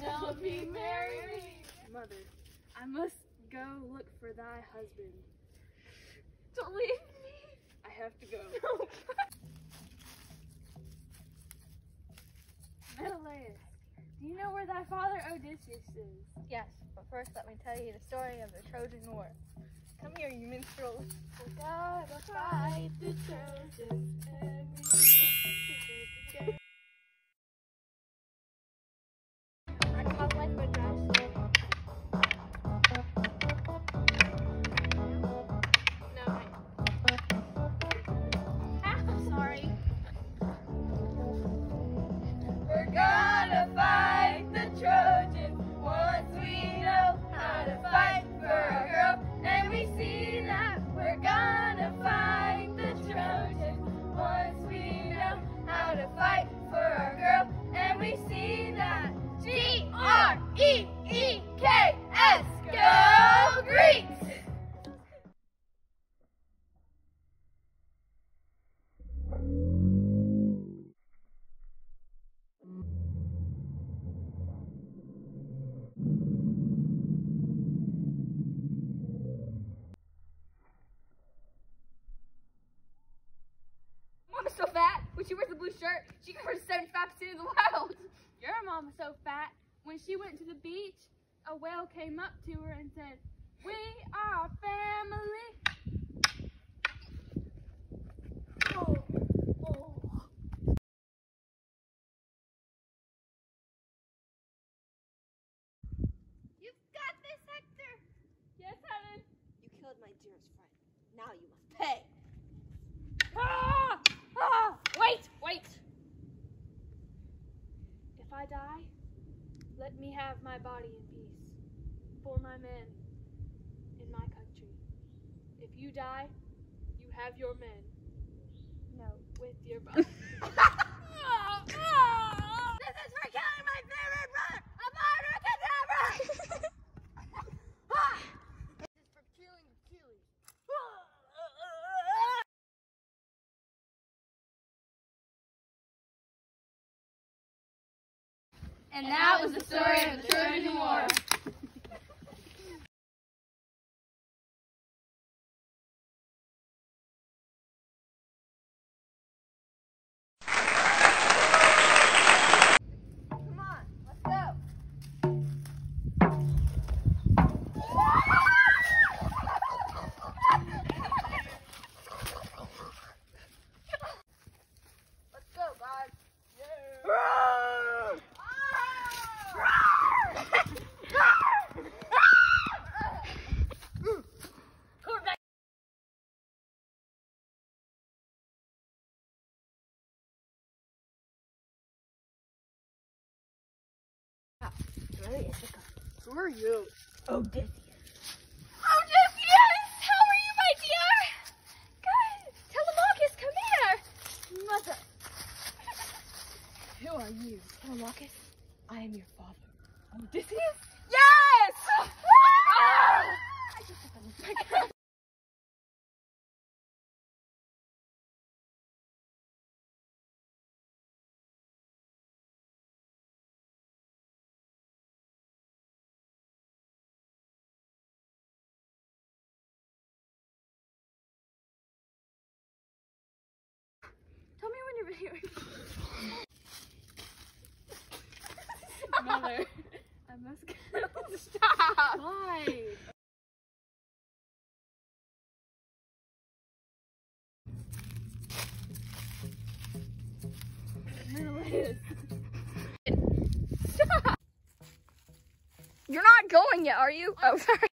Penelope, marry me. Mother, I must go look for thy husband. Don't leave me. I have to go. Menelaus, do you know where thy father Odysseus is? Yes, but first let me tell you the story of the Trojan War. Come here, you minstrel. We gotta fight the Trojans blue shirt, she covers 75% of the world. Your mom was so fat, when she went to the beach, a whale came up to her and said, We are family. You've got this, Hector. Yes, Helen. You killed my dearest friend. Now you must pay. Ah! Ah! Wait, wait. If I die, let me have my body in peace for my men in my country. If you die, you have your men. No, with your body. This is for killing my favorite brother, Abracadabra! this is for killing Achilles. And that was the story of the Trojan War. Come on, let's go. Let's go, guys. Who are you? Oh, Odysseus, how are you, my dear? Good. Telemachus, come here. Mother. Who are you? Telemachus, I am your father. Odysseus? Yes! Tell me when you're ready. Mother. I must go. Stop. Why? Menelaus. You're not going yet, are you? Oh, sorry.